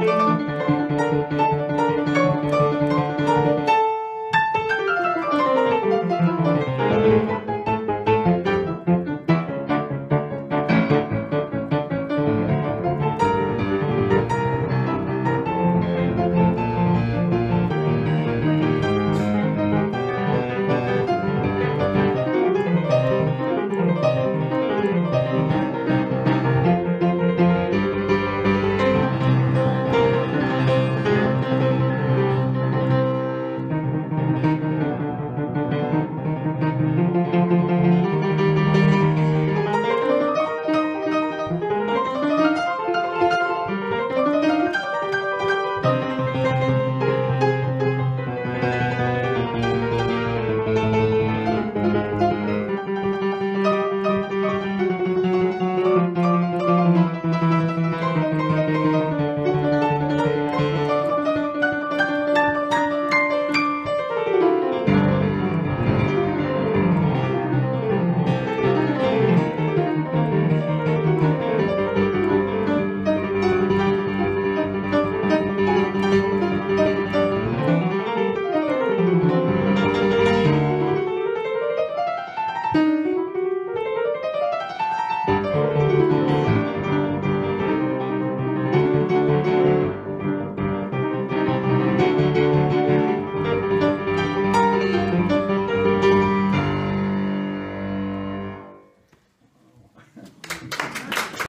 Música